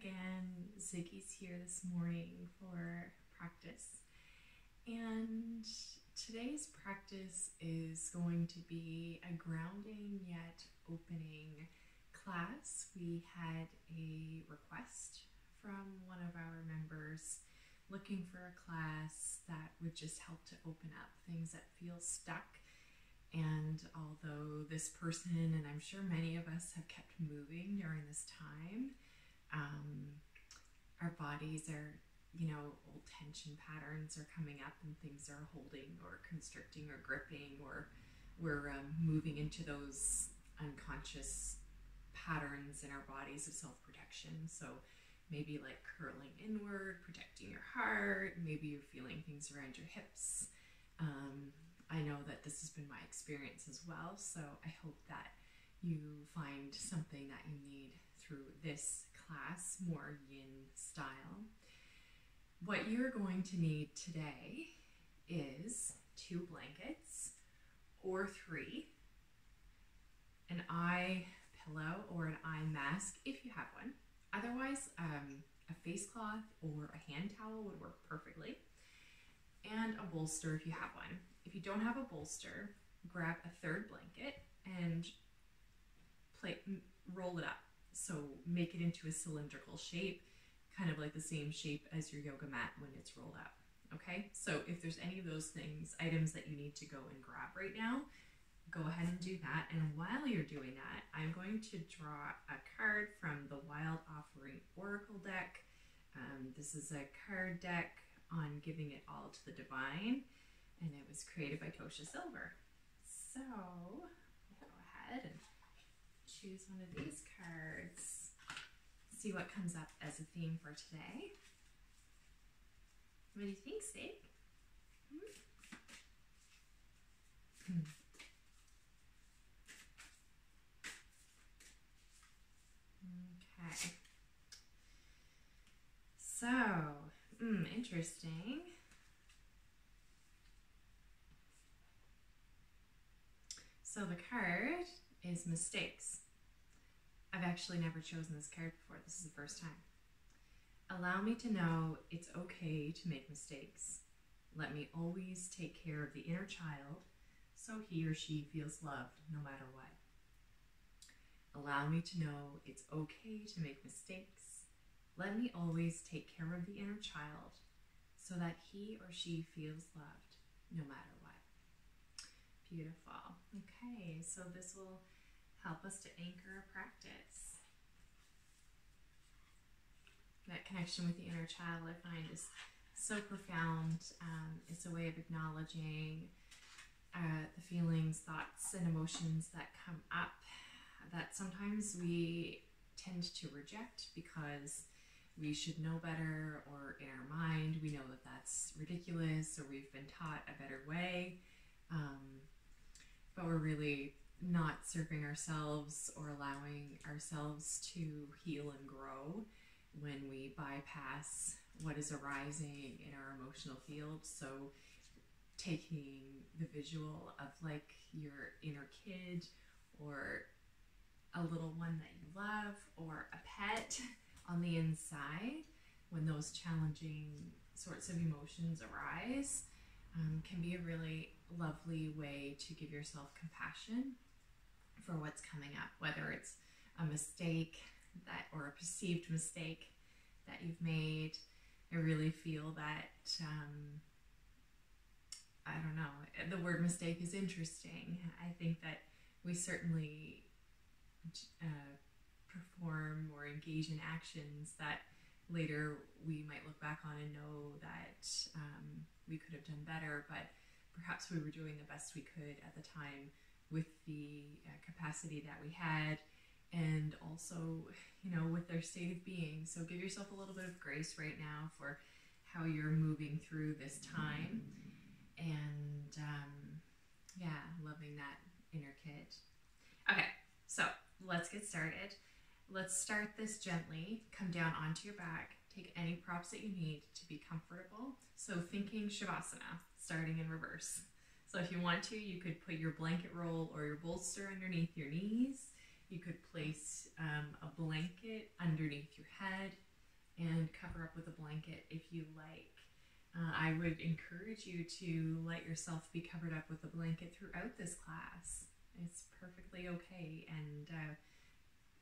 again. Ziggy's here this morning for practice. And today's practice is going to be a grounding yet opening class. We had a request from one of our members looking for a class that would just help to open up things that feel stuck. And although this person, and I'm sure many of us, have kept moving during this time, um, our bodies are, you know, old tension patterns are coming up and things are holding or constricting or gripping, or we're um, moving into those unconscious patterns in our bodies of self protection. So maybe like curling inward, protecting your heart, maybe you're feeling things around your hips. Um, I know that this has been my experience as well, so I hope that you find something that you need through this class, more yin style. What you're going to need today is two blankets or three, an eye pillow or an eye mask if you have one. Otherwise, um, a face cloth or a hand towel would work perfectly, and a bolster if you have one. If you don't have a bolster, grab a third blanket and play, roll it up so make it into a cylindrical shape, kind of like the same shape as your yoga mat when it's rolled up. Okay, so if there's any of those things, items that you need to go and grab right now, go ahead and do that. And while you're doing that, I'm going to draw a card from the Wild Offering Oracle deck. Um, this is a card deck on giving it all to the divine, and it was created by Tosha Silver. So, go ahead and choose one of these cards. See what comes up as a theme for today. What do you think, Steak? Hmm? Okay. So, mm, interesting. So the card is mistakes. I've actually never chosen this card before. This is the first time. Allow me to know it's okay to make mistakes. Let me always take care of the inner child so he or she feels loved no matter what. Allow me to know it's okay to make mistakes. Let me always take care of the inner child so that he or she feels loved no matter what. Beautiful. Okay, so this will help us to anchor a practice. That connection with the inner child, I find, is so profound. Um, it's a way of acknowledging uh, the feelings, thoughts, and emotions that come up that sometimes we tend to reject because we should know better, or in our mind, we know that that's ridiculous, or we've been taught a better way. Um, but we're really not serving ourselves or allowing ourselves to heal and grow when we bypass what is arising in our emotional field. So, taking the visual of like your inner kid or a little one that you love or a pet on the inside when those challenging sorts of emotions arise um, can be a really lovely way to give yourself compassion for what's coming up, whether it's a mistake that or a perceived mistake that you've made. I really feel that um, I don't know. The word mistake is interesting. I think that we certainly uh, perform or engage in actions that later we might look back on and know that um, we could have done better, but perhaps we were doing the best we could at the time with the uh, capacity that we had and also you know with their state of being. So give yourself a little bit of grace right now for how you're moving through this time and um, yeah loving that inner kid. Okay so let's get started. Let's start this gently. Come down onto your back. Take any props that you need to be comfortable. So thinking shavasana starting in reverse so if you want to, you could put your blanket roll or your bolster underneath your knees. You could place um, a blanket underneath your head. and cover up with a blanket if you like. Uh, I would encourage you to let yourself be covered up with a blanket throughout this class. It's perfectly okay, and uh,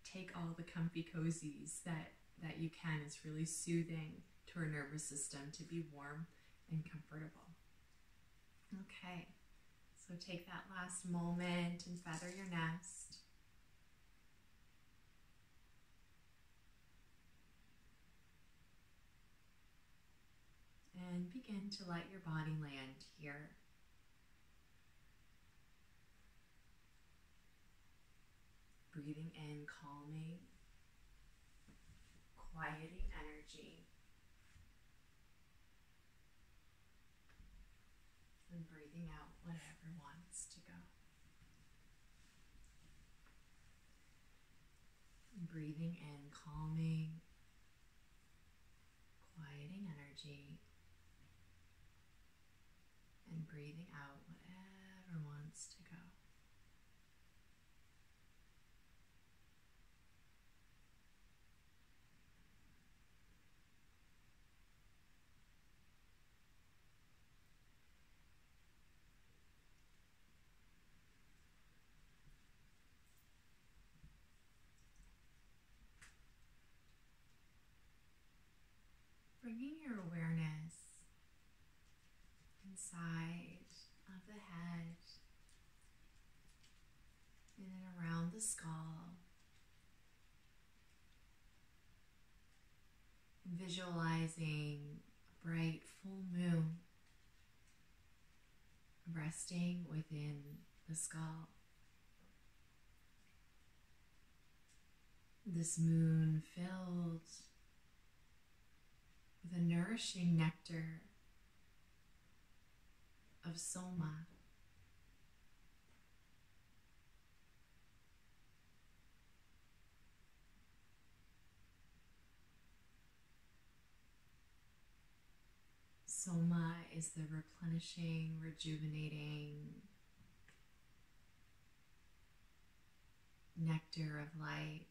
take all the comfy cozies that that you can. It's really soothing to our nervous system to be warm and comfortable. Okay, so take that last moment and feather your nest. And begin to let your body land here. Breathing in, calming, quieting energy. And breathing out whatever wants to go. Breathing in, calming, quieting energy. And breathing out whatever wants to go. Bringing your awareness inside of the head and around the skull. Visualizing a bright full moon resting within the skull. This moon filled a nourishing nectar of soma. Soma is the replenishing, rejuvenating nectar of life,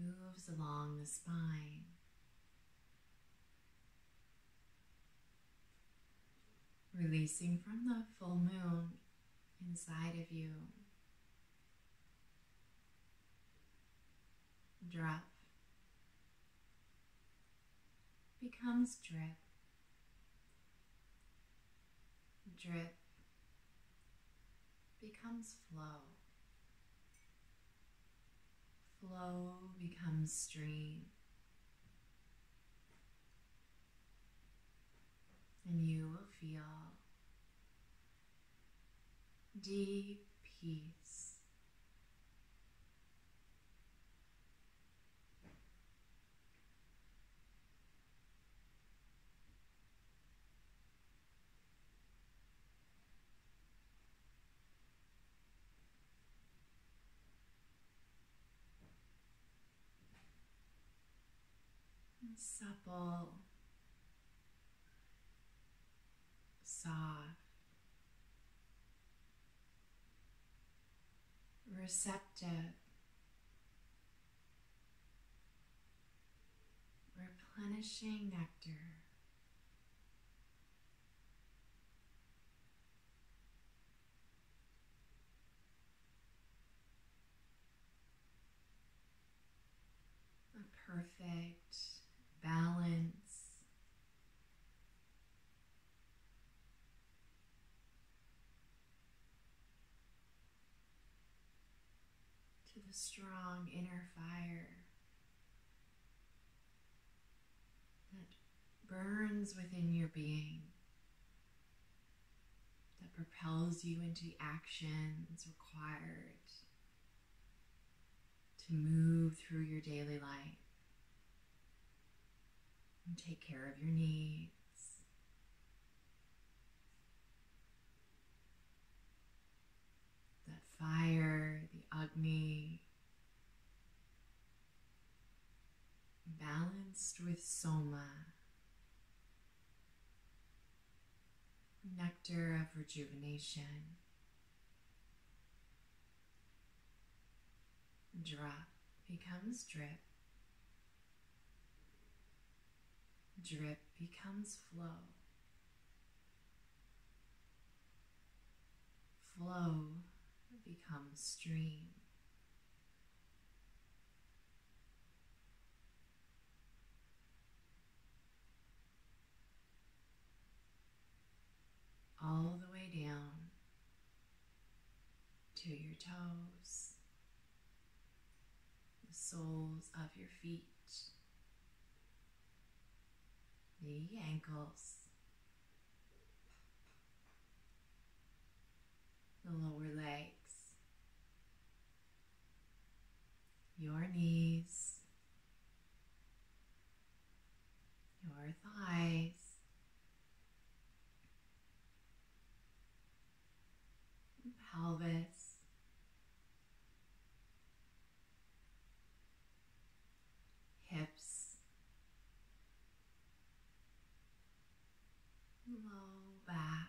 moves along the spine. Releasing from the full moon inside of you. Drop becomes drip. Drip becomes flow. Flow becomes stream. And you will feel deep peace. supple soft, receptive, replenishing nectar. A perfect balance the strong inner fire that burns within your being, that propels you into the actions required to move through your daily life and take care of your needs. That fire, the Agni, balanced with Soma, nectar of rejuvenation. Drop becomes drip. Drip becomes flow. Flow becomes stream. All the way down to your toes, the soles of your feet, the ankles, the lower legs, your knees, your thighs. Pelvis, hips, low back,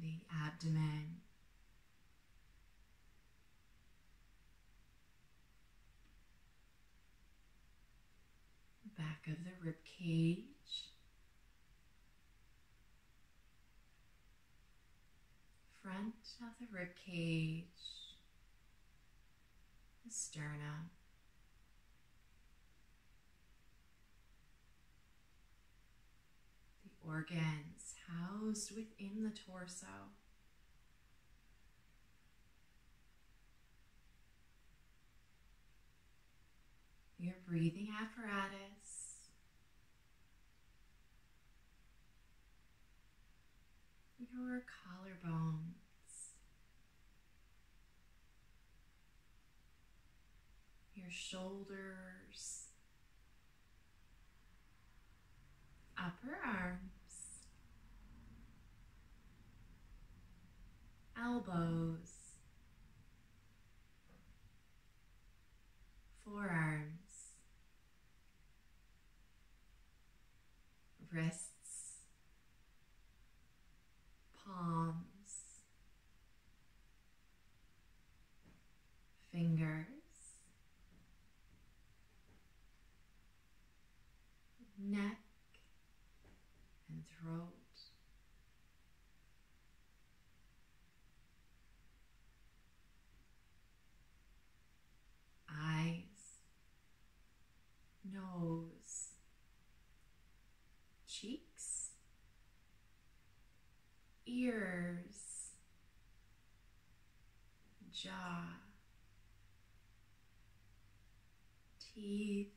the abdomen. Of the rib cage, front of the rib cage, the sternum. The organs housed within the torso. Your breathing apparatus. Your collarbones. Your shoulders. Upper arms. Elbows. Forearms. Wrists. Palms. Fingers. Neck and throat. Eyes, nose, cheeks, ears, jaw, teeth,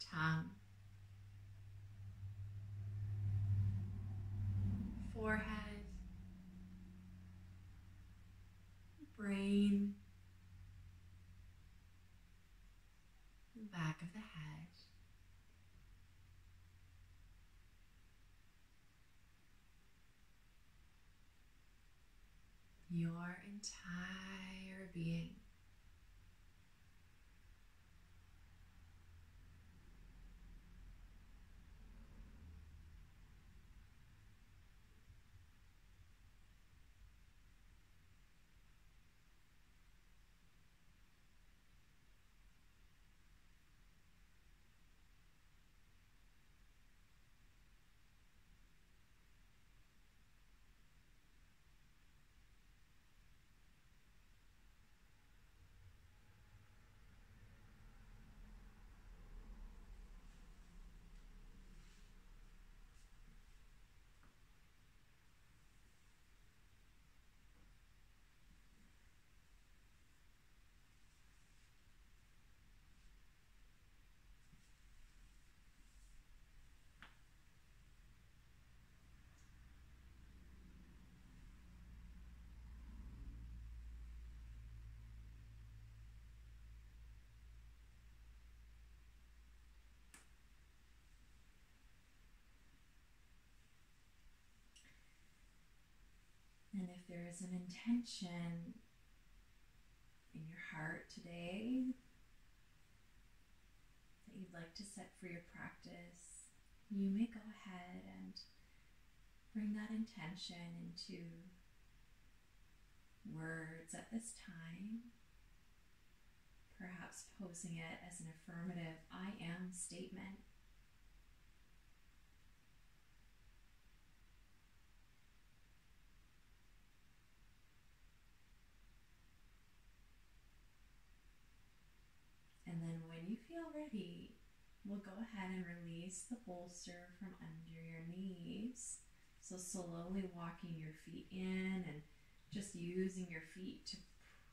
tongue. forehead, brain, back of the head. Your entire being. And if there is an intention in your heart today that you'd like to set for your practice, you may go ahead and bring that intention into words at this time. perhaps posing it as an affirmative I am statement. And then when you feel ready, we'll go ahead and release the bolster from under your knees. So slowly walking your feet in and just using your feet to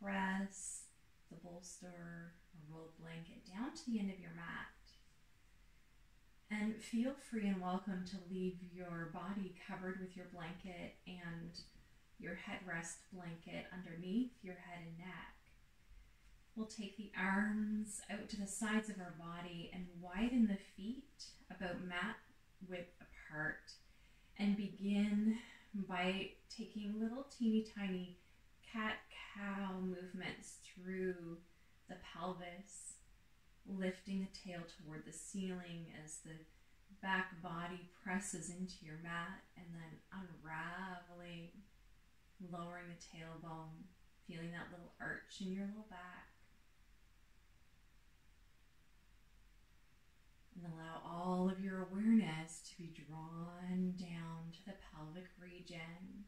press the bolster or rolled blanket down to the end of your mat. And feel free and welcome to leave your body covered with your blanket and your headrest blanket underneath your head and neck. We'll take the arms out to the sides of our body and widen the feet about mat width apart and begin by taking little teeny tiny cat cow movements through the pelvis, lifting the tail toward the ceiling as the back body presses into your mat and then unraveling, lowering the tailbone, feeling that little arch in your low back. And allow all of your awareness to be drawn down to the pelvic region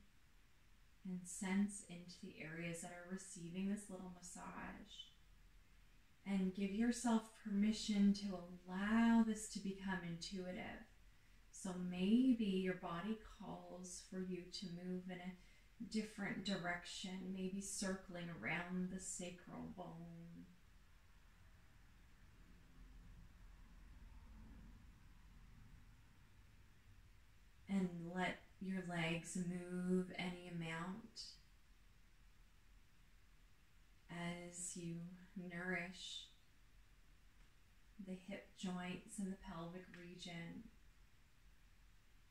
and sense into the areas that are receiving this little massage. And give yourself permission to allow this to become intuitive. So maybe your body calls for you to move in a different direction, maybe circling around the sacral bone and let your legs move any amount as you nourish the hip joints and the pelvic region.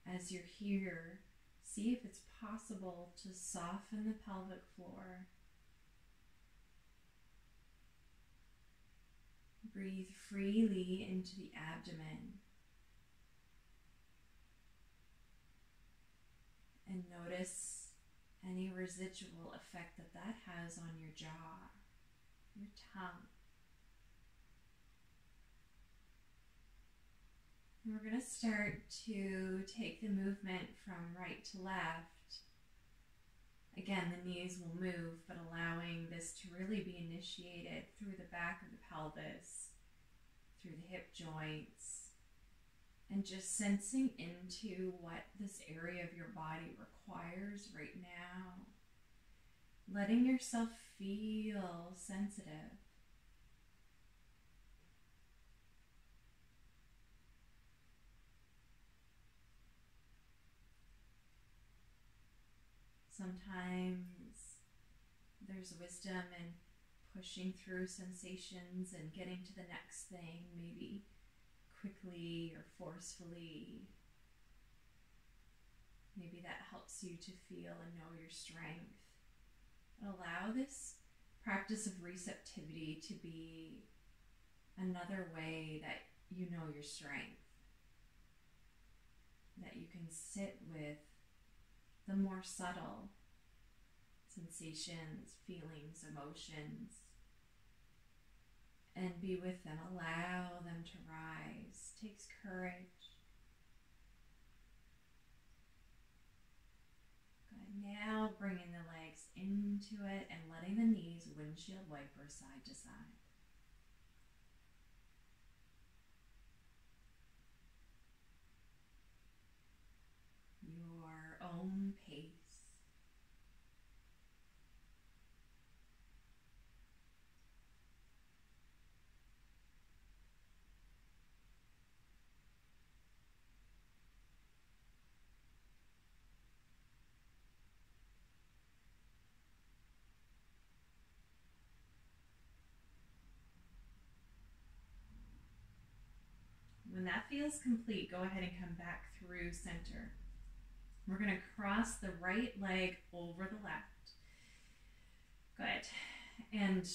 As you're here, see if it's possible to soften the pelvic floor. Breathe freely into the abdomen. And notice any residual effect that that has on your jaw, your tongue. And we're going to start to take the movement from right to left. Again, the knees will move, but allowing this to really be initiated through the back of the pelvis, through the hip joints, and just sensing into what this area of your body requires right now. Letting yourself feel sensitive. Sometimes there's wisdom in pushing through sensations and getting to the next thing, maybe quickly or forcefully. Maybe that helps you to feel and know your strength. Allow this practice of receptivity to be another way that you know your strength. That you can sit with the more subtle sensations, feelings, emotions and be with them. Allow them to rise. Takes courage. Good. Now bringing the legs into it and letting the knees windshield wiper side to side. Your own pace. When that feels complete, go ahead and come back through center. We're going to cross the right leg over the left. Good. And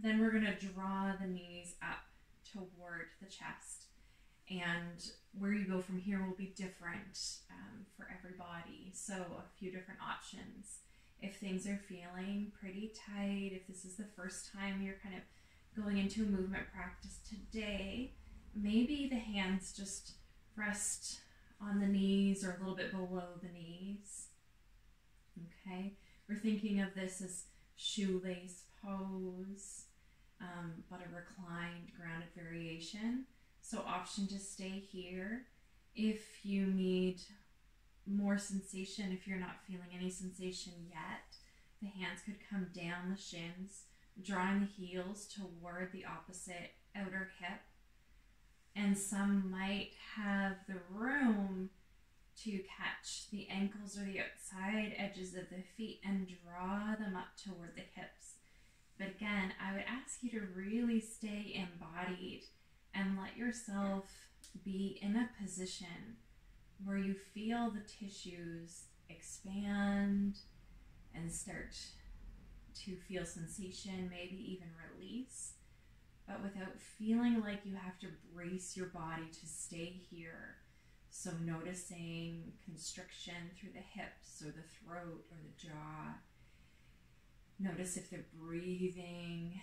then we're going to draw the knees up toward the chest. And where you go from here will be different um, for everybody. So, a few different options. If things are feeling pretty tight, if this is the first time you're kind of going into a movement practice today, maybe the hands just rest on the knees or a little bit below the knees. Okay, we're thinking of this as shoelace pose, um, but a reclined grounded variation. So, option to stay here. If you need more sensation, if you're not feeling any sensation yet, the hands could come down the shins, drawing the heels toward the opposite outer hip. And some might have the room to catch the ankles or the outside edges of the feet and draw them up toward the hips. But again, I would ask you to really stay embodied and let yourself be in a position where you feel the tissues expand and start to feel sensation, maybe even release, but without feeling like you have to brace your body to stay here. So, noticing constriction through the hips or the throat or the jaw. Notice if the breathing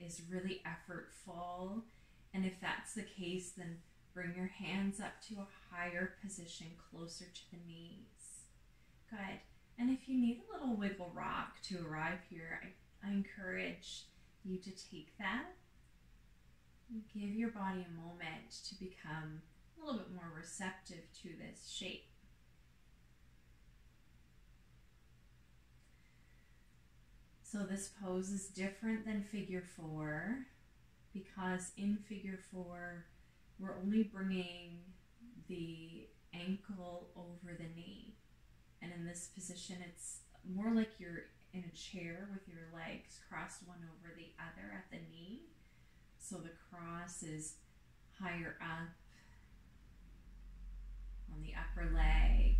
is really effortful. And if that's the case, then bring your hands up to a higher position closer to the knees. Good. And if you need a little wiggle rock to arrive here, I, I encourage you to take that. Give your body a moment to become a little bit more receptive to this shape. So this pose is different than figure four because in figure four, we're only bringing the ankle over the knee. And in this position, it's more like you're in a chair with your legs crossed one over the other at the knee. So the cross is higher up on the upper leg.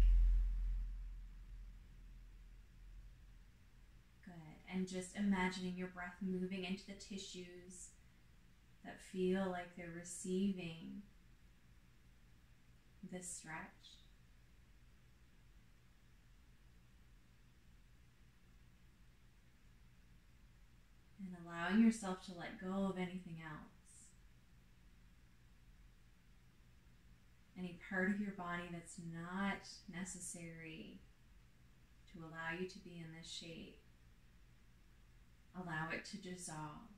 Good. And just imagining your breath moving into the tissues that feel like they're receiving this stretch. And allowing yourself to let go of anything else. Any part of your body that's not necessary to allow you to be in this shape. Allow it to dissolve.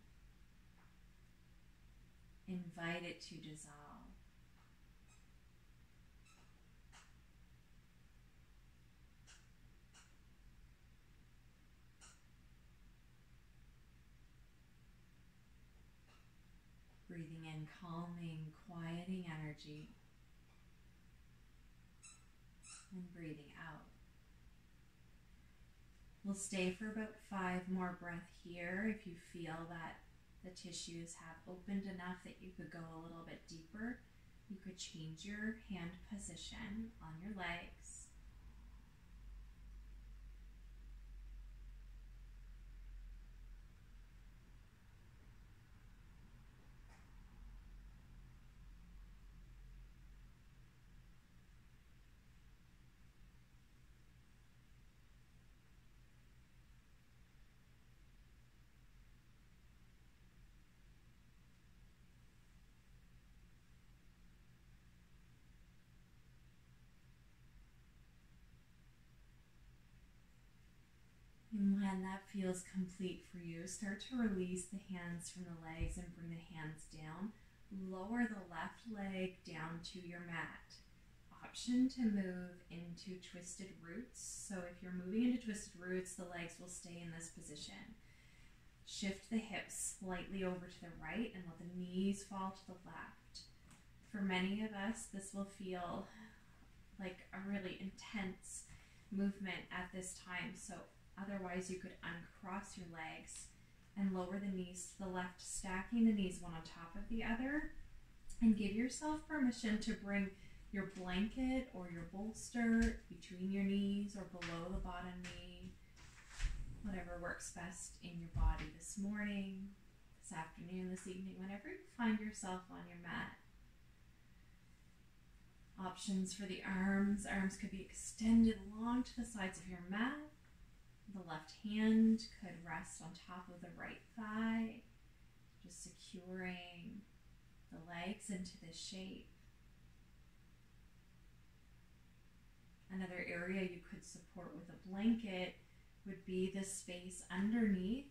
Invite it to dissolve. breathing in calming, quieting energy, and breathing out. We'll stay for about five more breaths here if you feel that the tissues have opened enough that you could go a little bit deeper. You could change your hand position on your legs And when that feels complete for you, start to release the hands from the legs and bring the hands down. Lower the left leg down to your mat. Option to move into twisted roots. So if you're moving into twisted roots, the legs will stay in this position. Shift the hips slightly over to the right and let the knees fall to the left. For many of us, this will feel like a really intense movement at this time. So Otherwise, you could uncross your legs and lower the knees to the left, stacking the knees one on top of the other. And give yourself permission to bring your blanket or your bolster between your knees or below the bottom knee. Whatever works best in your body this morning, this afternoon, this evening, whenever you find yourself on your mat. Options for the arms. Arms could be extended long to the sides of your mat the left hand could rest on top of the right thigh. Just securing the legs into this shape. Another area you could support with a blanket would be the space underneath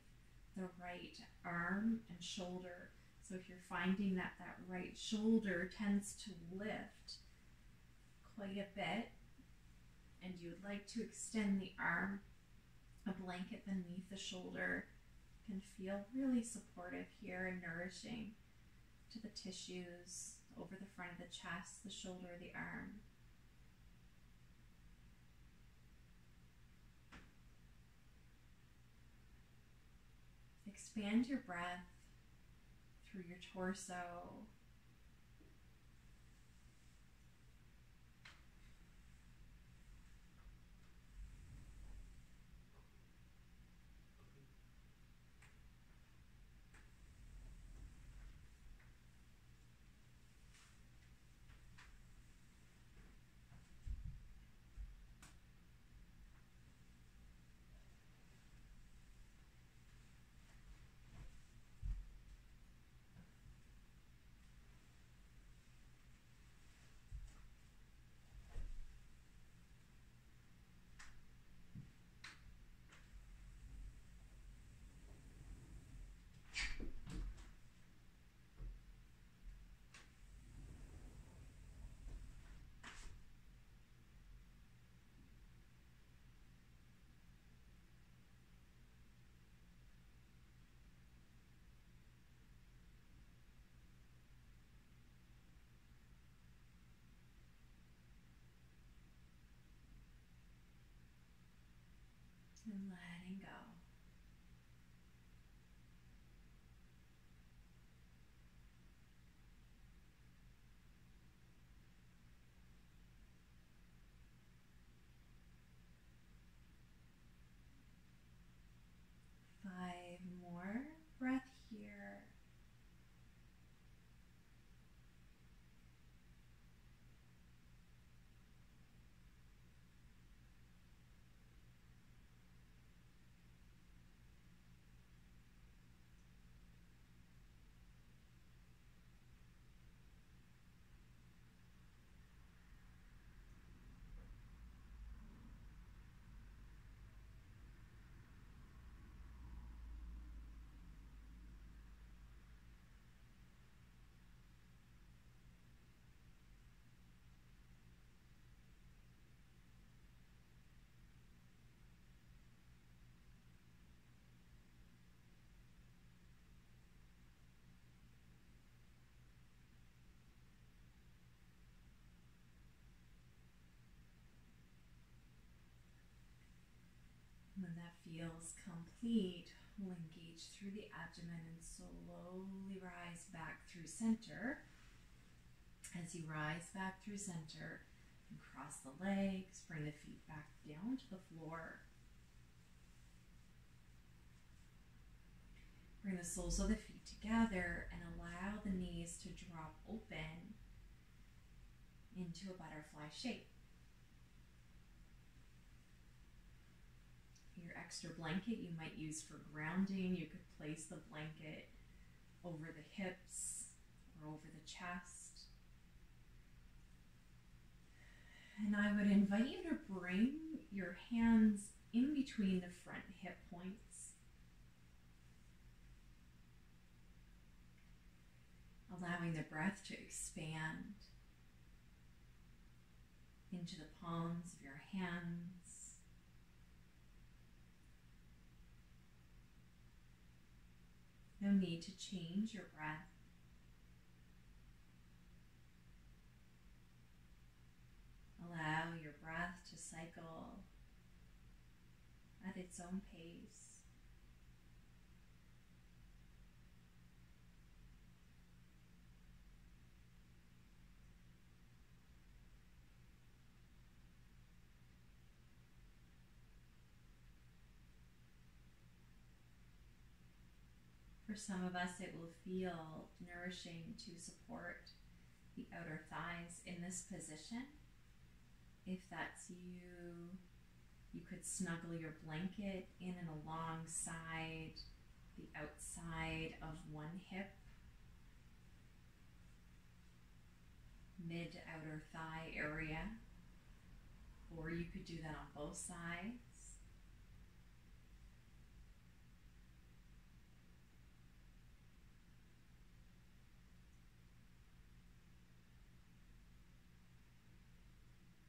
the right arm and shoulder. So if you're finding that that right shoulder tends to lift quite a bit and you would like to extend the arm, a blanket beneath the shoulder can feel really supportive here and nourishing to the tissues over the front of the chest, the shoulder, the arm. Expand your breath through your torso. We'll engage through the abdomen and slowly rise back through center. As you rise back through center, and cross the legs, bring the feet back down to the floor. Bring the soles of the feet together and allow the knees to drop open into a butterfly shape. Your extra blanket you might use for grounding, you could place the blanket over the hips or over the chest. And I would invite you to bring your hands in between the front hip points. Allowing the breath to expand into the palms of your hands. No need to change your breath. Allow your breath to cycle at its own pace. For some of us, it will feel nourishing to support the outer thighs in this position. If that's you, you could snuggle your blanket in and alongside the outside of one hip, mid outer thigh area, or you could do that on both sides.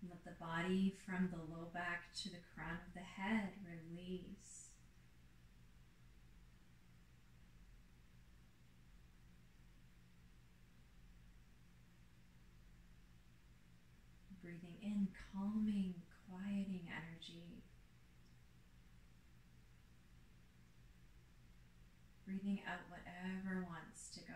Let the body from the low back to the crown of the head release. Breathing in calming, quieting energy. Breathing out whatever wants to go.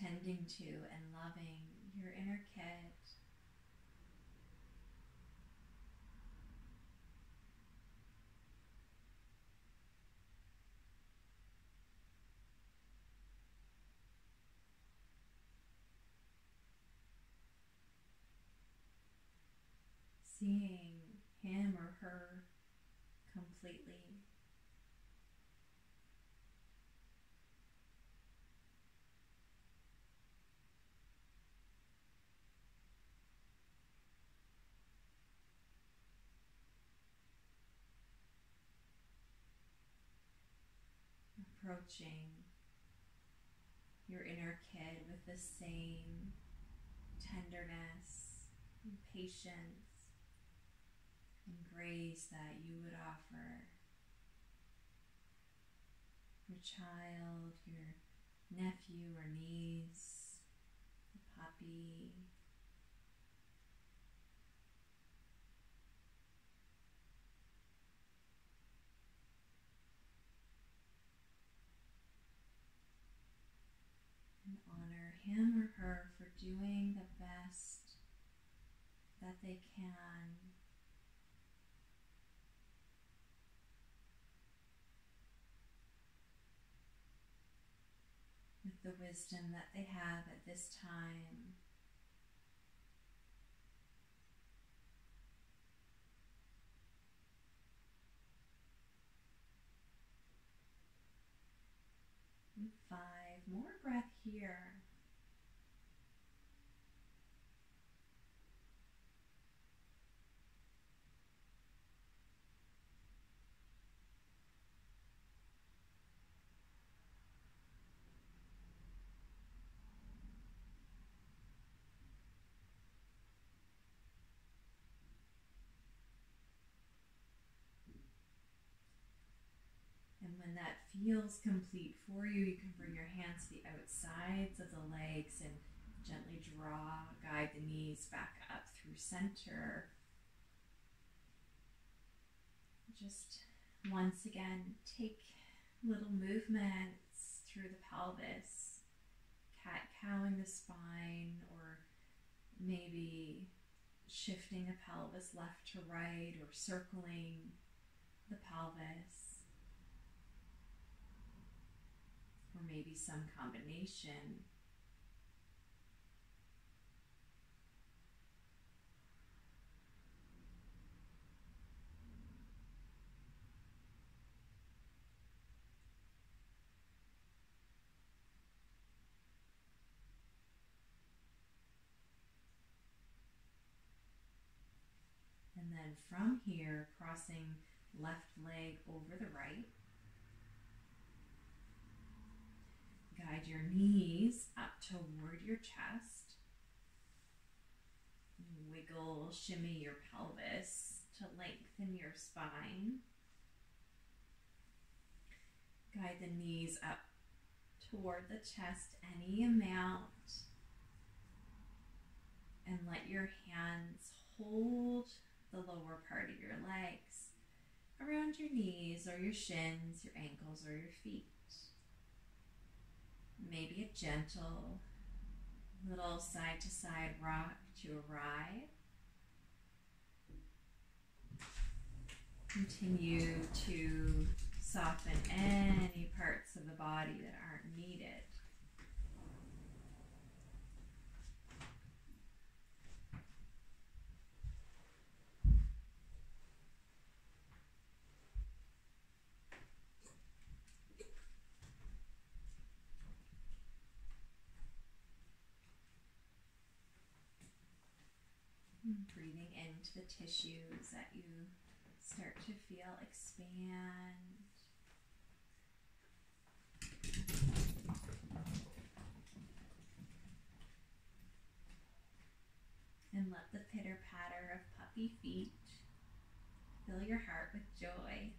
Tending to and loving your inner kid. Seeing him or her completely. Approaching your inner kid with the same tenderness and patience and grace that you would offer your child, your nephew or niece, the puppy. and honor him or her for doing the best that they can. With the wisdom that they have at this time. Five more breath here. When that feels complete for you, you can bring your hands to the outsides of the legs and gently draw, guide the knees back up through center. Just once again, take little movements through the pelvis, cat cowing the spine, or maybe shifting the pelvis left to right or circling the pelvis. or maybe some combination. And then from here, crossing left leg over the right. Guide your knees up toward your chest. Wiggle, shimmy your pelvis to lengthen your spine. Guide the knees up toward the chest any amount. And let your hands hold the lower part of your legs around your knees or your shins, your ankles, or your feet maybe a gentle little side to side rock to arrive. Continue to soften any parts of the body that aren't needed. Breathing into the tissues that you start to feel expand. And let the pitter patter of puppy feet fill your heart with joy.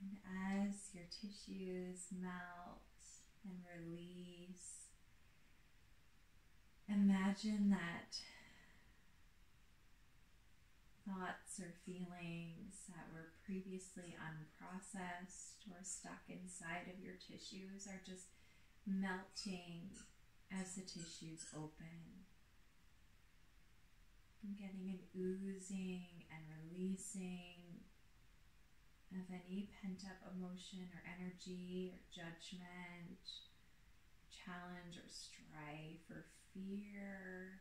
And as your tissues melt and release, imagine that thoughts or feelings that were previously unprocessed or stuck inside of your tissues are just melting as the tissues open. And getting an oozing and releasing of any pent up emotion or energy or judgment, challenge or strife or fear.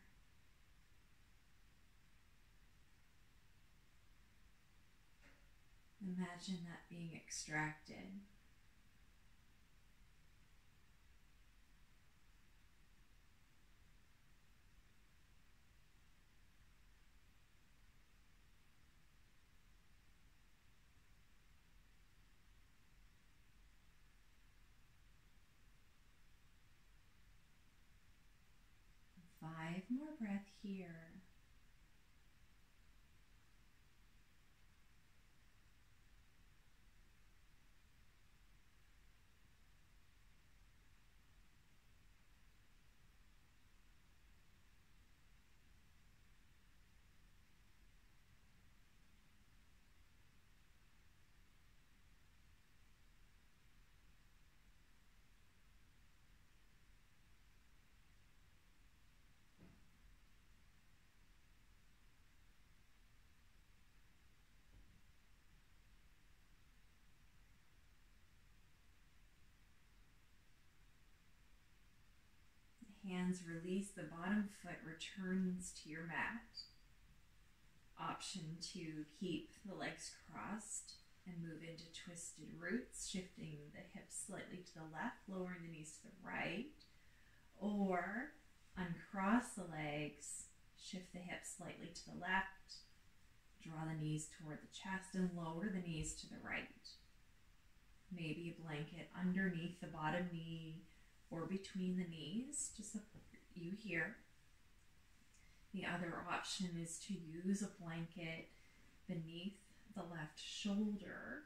Imagine that being extracted. Five more breath here. Hands release, the bottom foot returns to your mat. Option to keep the legs crossed and move into twisted roots, shifting the hips slightly to the left, lowering the knees to the right. Or uncross the legs, shift the hips slightly to the left, draw the knees toward the chest, and lower the knees to the right. Maybe a blanket underneath the bottom knee or between the knees to support you here. The other option is to use a blanket beneath the left shoulder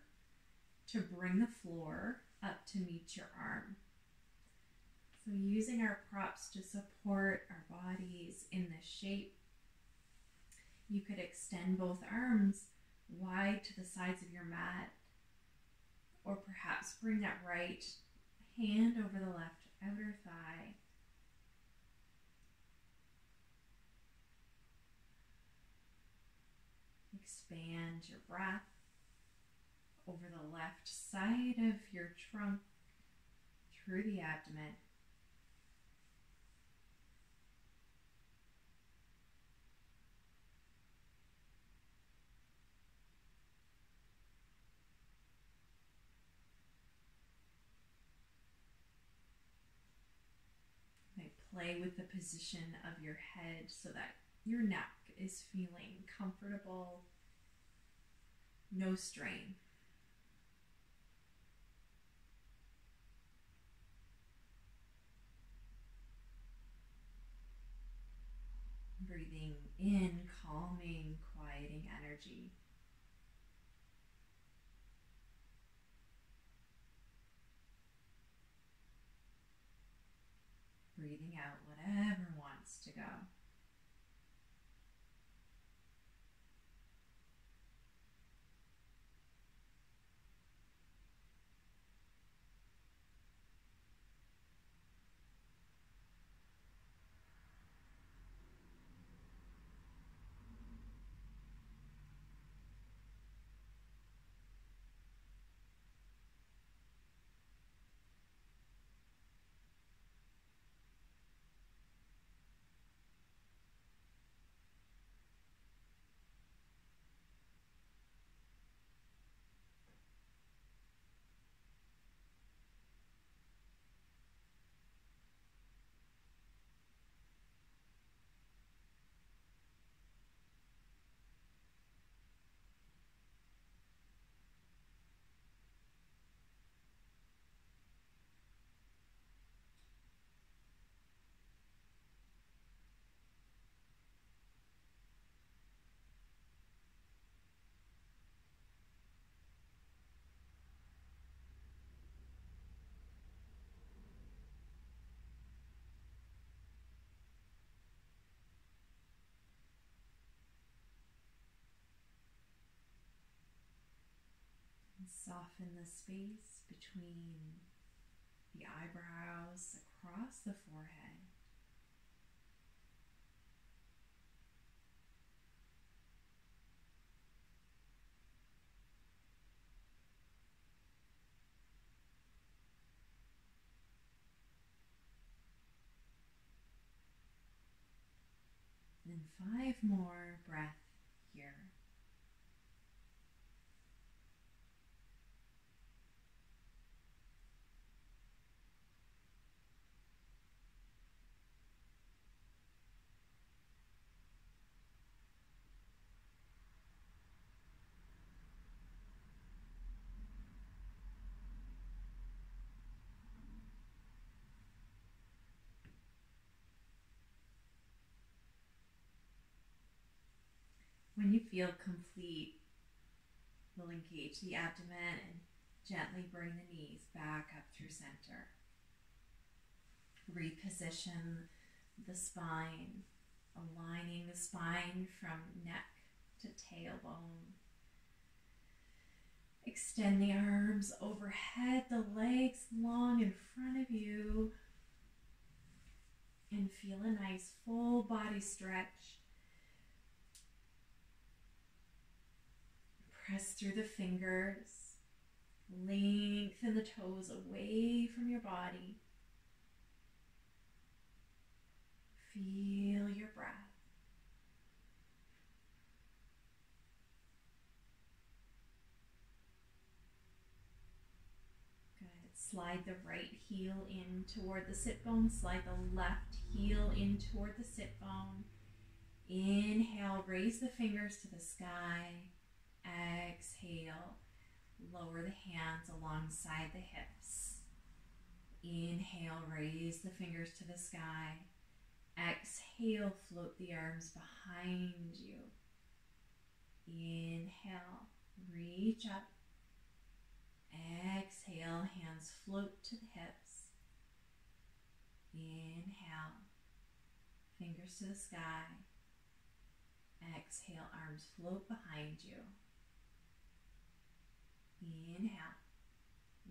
to bring the floor up to meet your arm. So, using our props to support our bodies in this shape, you could extend both arms wide to the sides of your mat, or perhaps bring that right hand over the left outer thigh. Expand your breath over the left side of your trunk through the abdomen. Play with the position of your head so that your neck is feeling comfortable, no strain. Breathing in, calming, quieting energy. Breathing out whatever wants to go. And soften the space between the eyebrows across the forehead. And five more breath here. When you feel complete, we'll engage the abdomen and gently bring the knees back up through center. Reposition the spine, aligning the spine from neck to tailbone. Extend the arms overhead, the legs long in front of you. And feel a nice full body stretch Press through the fingers. Lengthen the toes away from your body. Feel your breath. Good. Slide the right heel in toward the sit bone. Slide the left heel in toward the sit bone. Inhale, raise the fingers to the sky. Exhale, lower the hands alongside the hips. Inhale, raise the fingers to the sky. Exhale, float the arms behind you. Inhale, reach up. Exhale, hands float to the hips. Inhale, fingers to the sky. Exhale, arms float behind you. Inhale.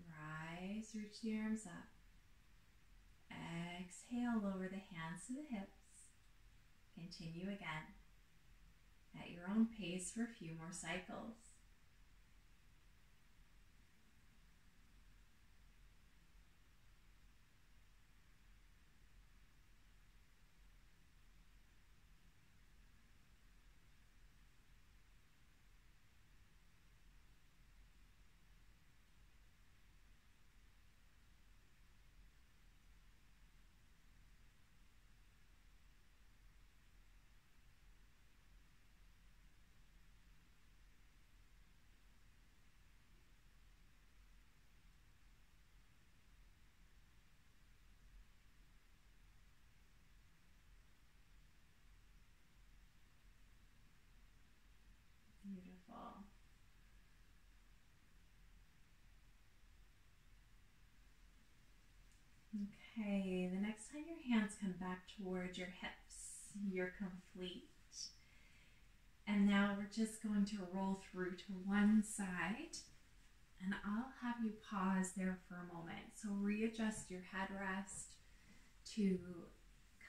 Rise, reach the arms up. Exhale, lower the hands to the hips. Continue again at your own pace for a few more cycles. Beautiful. Okay, the next time your hands come back towards your hips, you're complete. And now we're just going to roll through to one side. And I'll have you pause there for a moment. So readjust your headrest to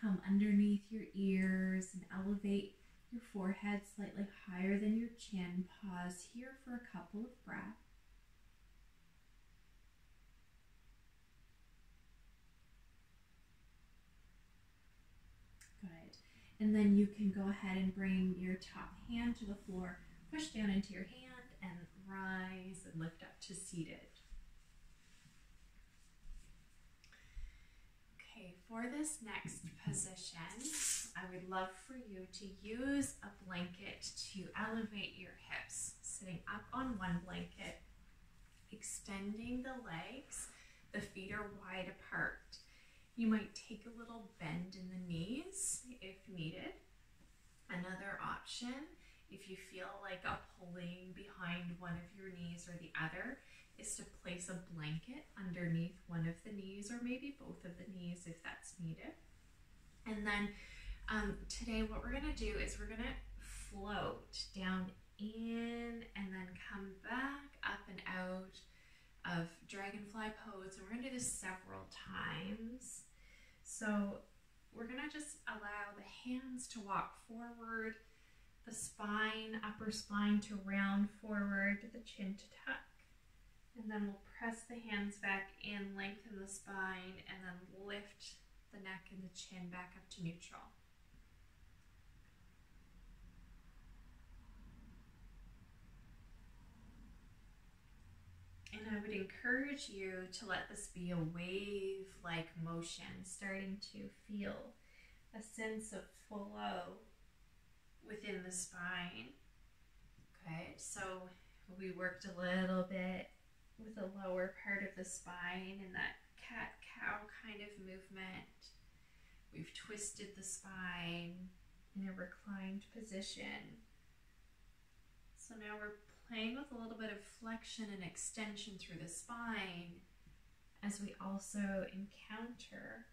come underneath your ears and elevate your forehead slightly higher than your chin. Pause here for a couple of breaths. Good. And then you can go ahead and bring your top hand to the floor, push down into your hand, and rise and lift up to seated. Okay, for this next position, I would love for you to use a blanket to elevate your hips, sitting up on one blanket, extending the legs. The feet are wide apart. You might take a little bend in the knees if needed. Another option, if you feel like a pulling behind one of your knees or the other, is to place a blanket underneath one of the knees or maybe both of the knees if that's needed. And then um, today what we're gonna do is we're gonna float down in and then come back up and out of dragonfly pose. And we're to do this several times. So we're going to just allow the hands to walk forward, the spine, upper spine to round forward, the chin to tuck. And then we'll press the hands back in, lengthen the spine, and then lift the neck and the chin back up to neutral. And I would encourage you to let this be a wave like motion, starting to feel a sense of flow within the spine. Okay, so we worked a little bit with the lower part of the spine and that cat cow kind of movement. We've twisted the spine in a reclined position. So now we're playing with a little bit of flexion and extension through the spine as we also encounter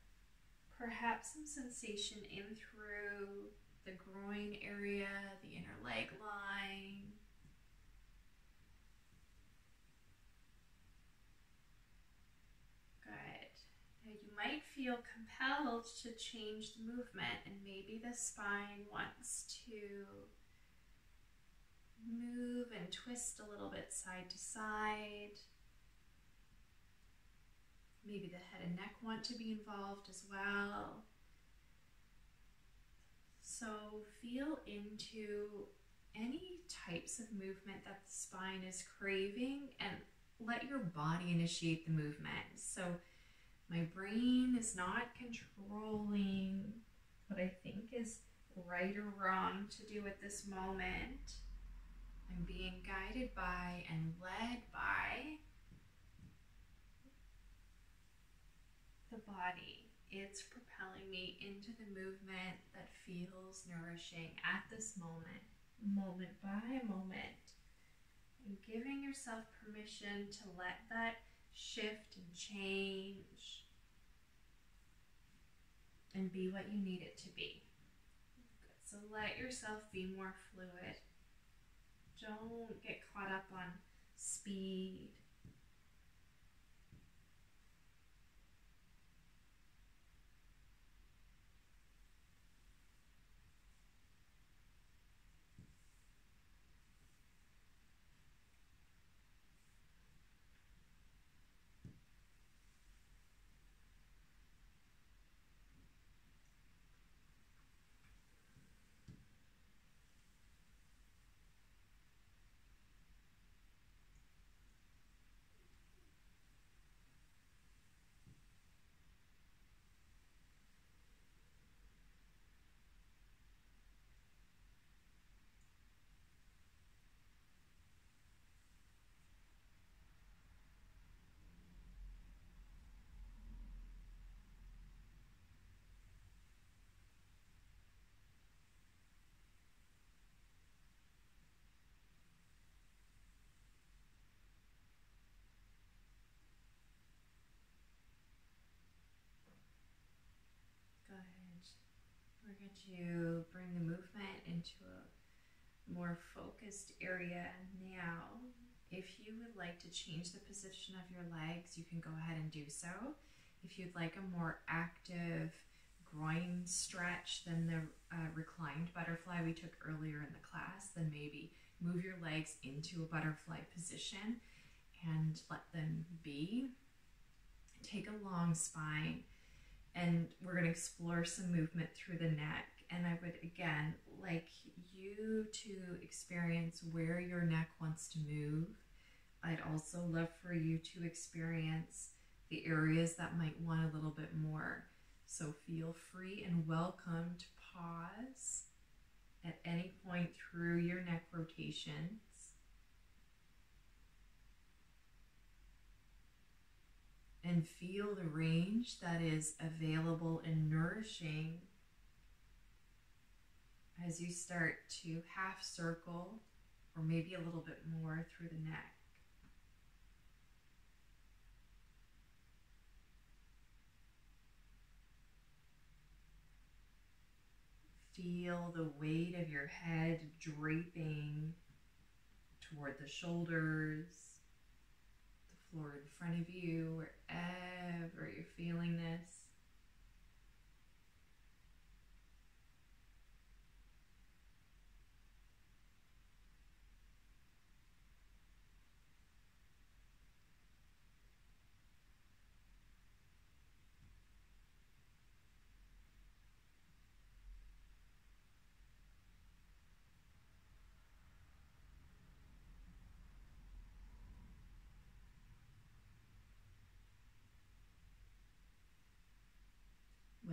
perhaps some sensation in through the groin area, the inner leg line. Good. Now you might feel compelled to change the movement and maybe the spine wants to move and twist a little bit side to side. Maybe the head and neck want to be involved as well. So feel into any types of movement that the spine is craving and let your body initiate the movement. So my brain is not controlling what I think is right or wrong to do at this moment. I'm being guided by and led by the body. It's propelling me into the movement that feels nourishing at this moment, moment by moment. And giving yourself permission to let that shift and change and be what you need it to be. So let yourself be more fluid don't get caught up on speed. We're going to bring the movement into a more focused area now. If you would like to change the position of your legs, you can go ahead and do so. If you'd like a more active groin stretch than the uh, reclined butterfly we took earlier in the class, then maybe move your legs into a butterfly position and let them be. Take a long spine and we're going to explore some movement through the neck. And I would again like you to experience where your neck wants to move. I'd also love for you to experience the areas that might want a little bit more. So feel free and welcome to pause at any point through your neck rotation and feel the range that is available and nourishing as you start to half circle or maybe a little bit more through the neck. Feel the weight of your head draping toward the shoulders floor in front of you, wherever you're feeling this.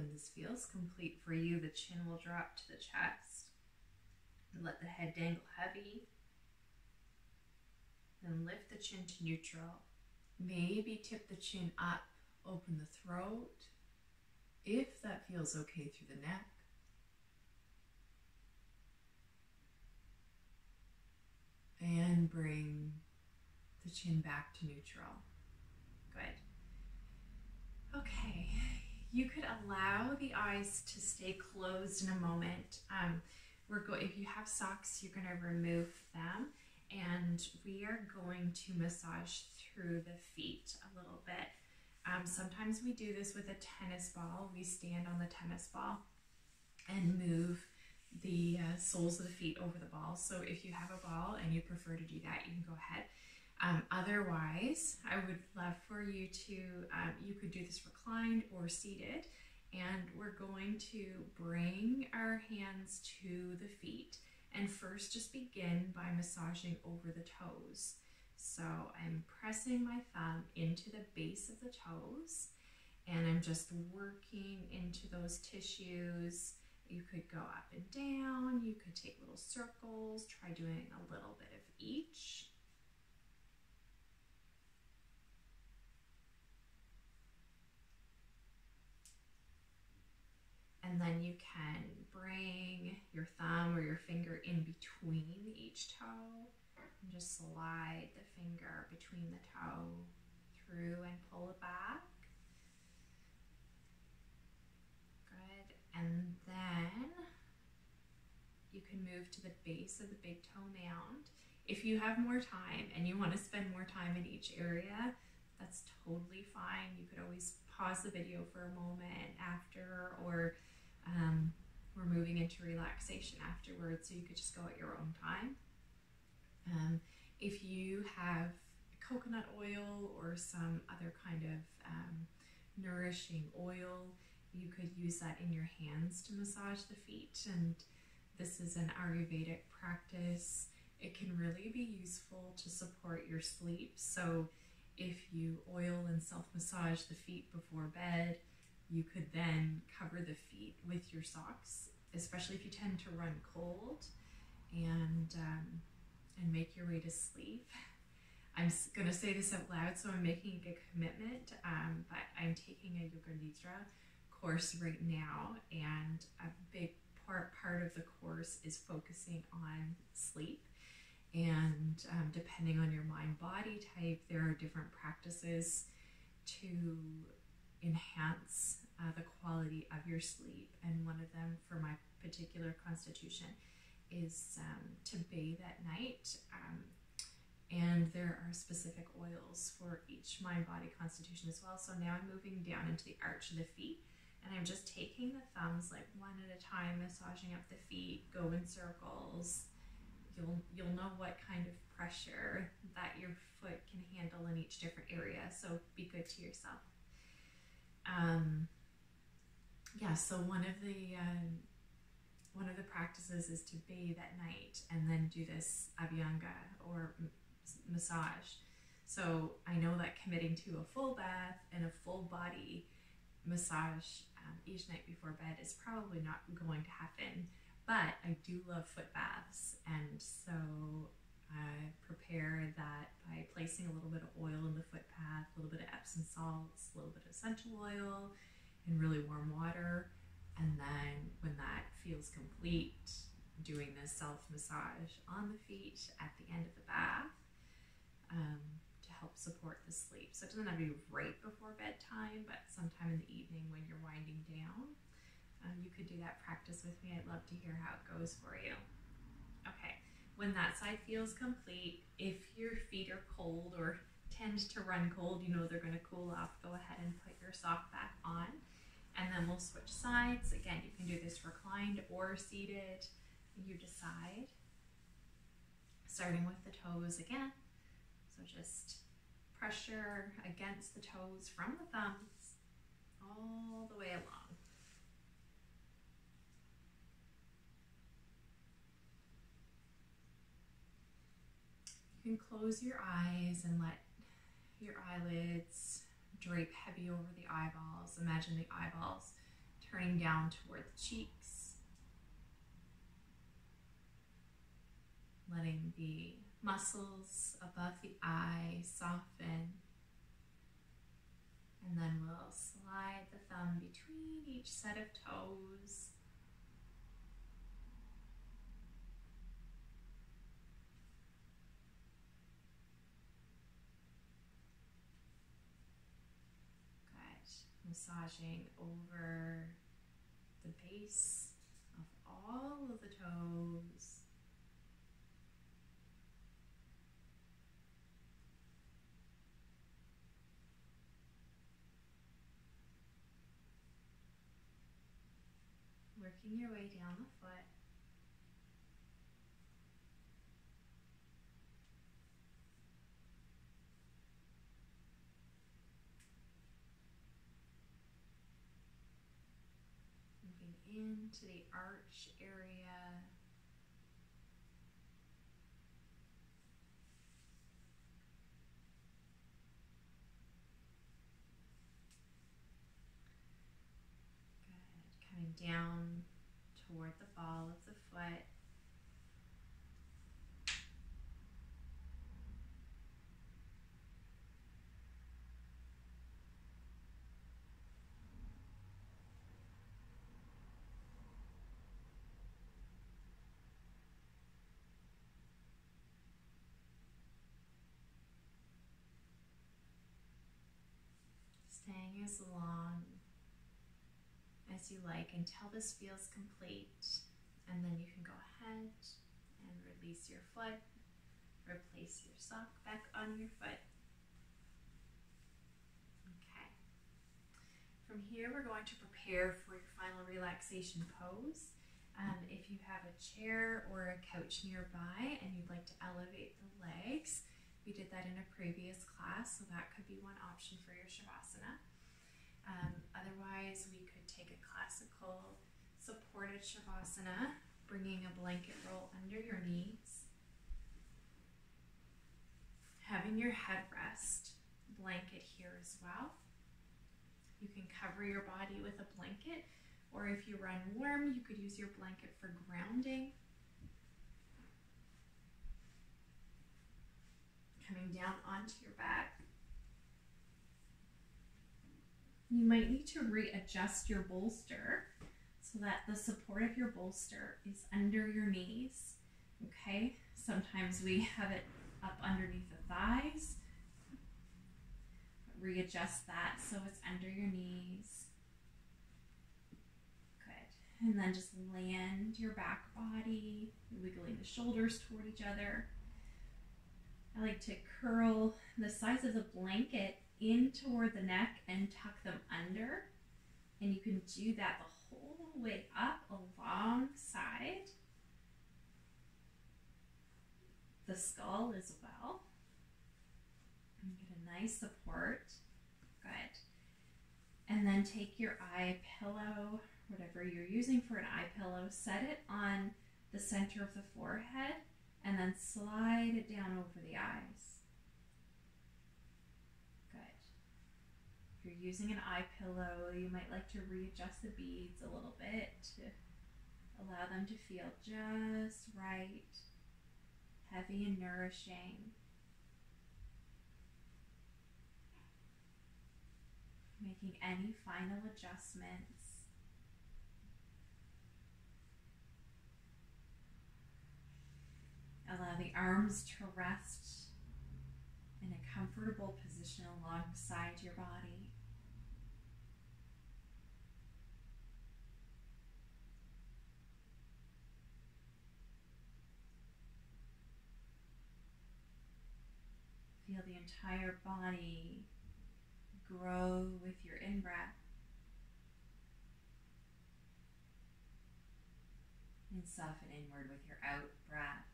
When this feels complete for you, the chin will drop to the chest. Let the head dangle heavy. Then lift the chin to neutral. Maybe tip the chin up, open the throat, if that feels okay through the neck. And bring the chin back to neutral. Good. Okay, you could allow the eyes to stay closed in a moment. Um, we're go if you have socks, you're going to remove them, and we are going to massage through the feet a little bit. Um, sometimes we do this with a tennis ball. We stand on the tennis ball and move the uh, soles of the feet over the ball. So if you have a ball and you prefer to do that, you can go ahead. Um, otherwise, I would love for you to, um, you could do this reclined or seated. And we're going to bring our hands to the feet and first just begin by massaging over the toes. So I'm pressing my thumb into the base of the toes and I'm just working into those tissues. You could go up and down, you could take little circles, try doing a little bit of each. And then you can bring your thumb or your finger in between each toe and just slide the finger between the toe through and pull it back. Good. And then you can move to the base of the big toe mound. If you have more time and you want to spend more time in each area, that's totally fine. You could always pause the video for a moment after or um, we're moving into relaxation afterwards, so you could just go at your own time. Um, if you have coconut oil or some other kind of um, nourishing oil, you could use that in your hands to massage the feet. And this is an Ayurvedic practice. It can really be useful to support your sleep. So, if you oil and self massage the feet before bed, you could then cover the feet with your socks, especially if you tend to run cold, and um, and make your way to sleep. I'm going to say this out loud, so I'm making a commitment. Um, but I'm taking a Yoga Nidra course right now, and a big part part of the course is focusing on sleep. And um, depending on your mind body type, there are different practices to enhance uh, the quality of your sleep. And one of them for my particular constitution is um, to bathe at night. Um, and there are specific oils for each mind body constitution as well. So now I'm moving down into the arch of the feet. And I'm just taking the thumbs like one at a time, massaging up the feet, go in circles. You'll you'll know what kind of pressure that your foot can handle in each different area. So be good to yourself. Um, yeah, so one of the um, one of the practices is to bathe at night and then do this abhyanga or massage. So I know that committing to a full bath and a full body massage um, each night before bed is probably not going to happen. But I do love foot baths, and so I prepare that by placing a little bit of oil in the foot bath, a little bit of Epsom salts, a little bit of essential oil, and really warm water. And then when that feels complete, doing this self massage on the feet at the end of the bath um, to help support the sleep. So it doesn't have to be right before bedtime, but sometime in the evening when you're winding down. Um, you could do that practice with me. I'd love to hear how it goes for you. Okay, when that side feels complete, if your feet are cold or tend to run cold, you know they're going to cool off, go ahead and put your sock back on. And then we'll switch sides. Again, you can do this reclined or seated. You decide. Starting with the toes again. So just pressure against the toes from the thumbs all the way along. You can close your eyes and let your eyelids drape heavy over the eyeballs. Imagine the eyeballs turning down toward the cheeks. Letting the muscles above the eye soften. And then we'll slide the thumb between each set of toes. Good. Massaging over the base of all of the toes. Working your way down the foot. Moving into the arch area. Good. Coming down toward the ball of the foot. Staying as long as you like until this feels complete. And then you can go ahead and release your foot, replace your sock back on your foot. Okay. From here, we're going to prepare for your final relaxation pose. Um, if you have a chair or a couch nearby and you'd like to elevate the legs, we did that in a previous class, so that could be one option for your Shavasana. Um, otherwise, we could take a classical supported Shavasana, bringing a blanket roll under your knees. Having your headrest blanket here as well. You can cover your body with a blanket, or if you run warm, you could use your blanket for grounding. Coming down onto your back. You might need to readjust your bolster so that the support of your bolster is under your knees. Okay, sometimes we have it up underneath the thighs. Readjust that so it's under your knees. Good. And then just land your back body, wiggling the shoulders toward each other. I like to curl the size of the blanket in toward the neck and tuck them under. And you can do that the whole way up alongside the skull as well. And get a nice support. Good. And then take your eye pillow, whatever you're using for an eye pillow, set it on the center of the forehead and then slide it down over the eyes. Good. If you're using an eye pillow, you might like to readjust the beads a little bit to allow them to feel just right, heavy and nourishing. Making any final adjustments. Allow the arms to rest in a comfortable position alongside your body. Feel the entire body grow with your in breath. And soften inward with your out breath.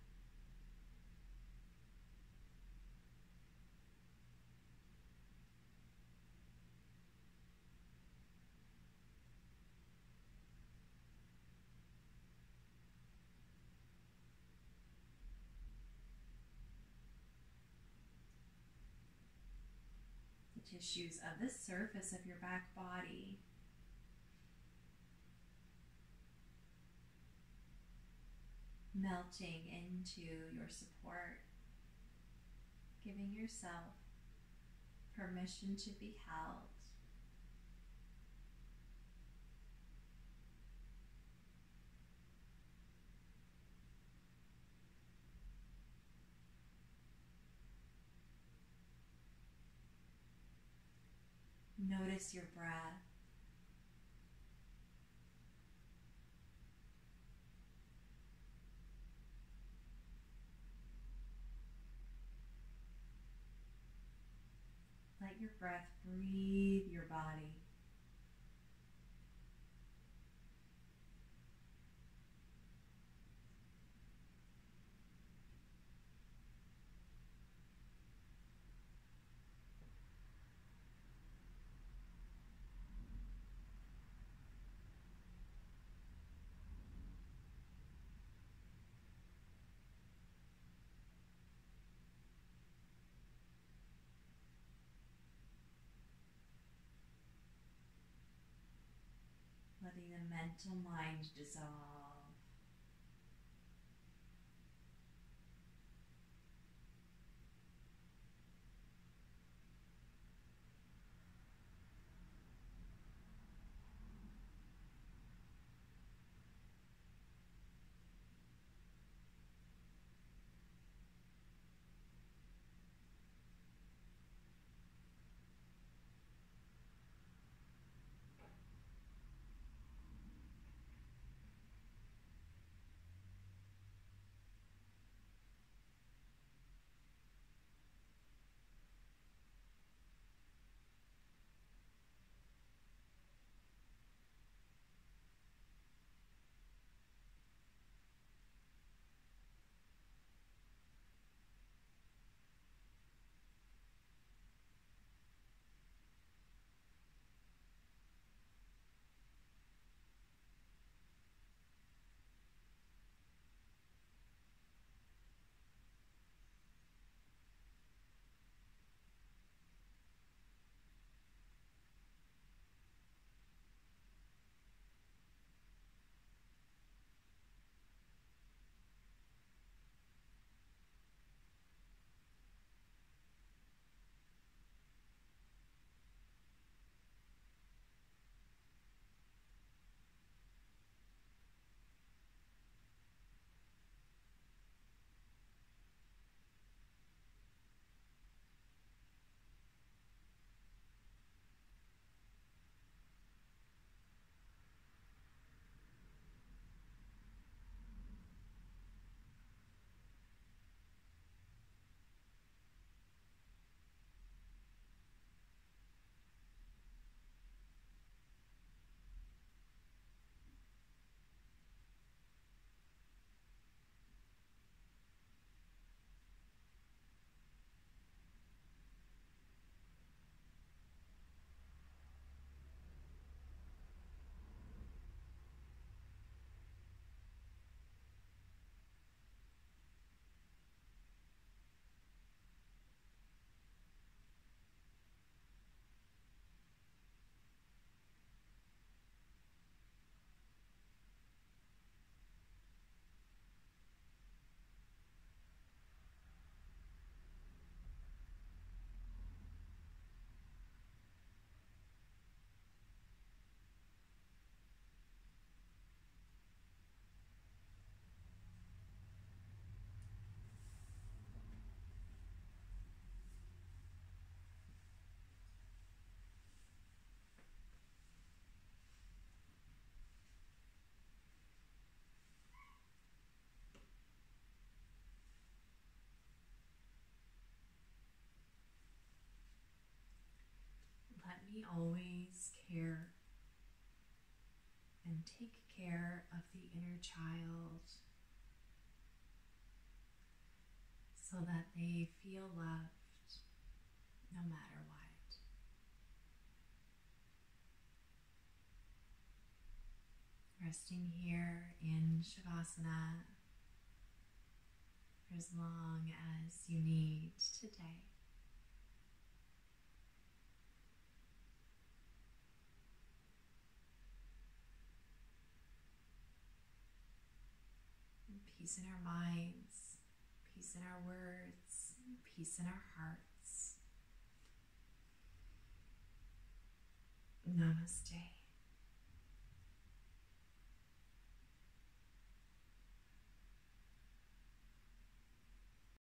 Tissues of the surface of your back body. Melting into your support, giving yourself permission to be held. Notice your breath. Let your breath breathe your body. Letting the mental mind dissolve. Always care and take care of the inner child so that they feel loved no matter what. Resting here in Shavasana for as long as you need today. Peace in our minds, peace in our words, peace in our hearts. Namaste.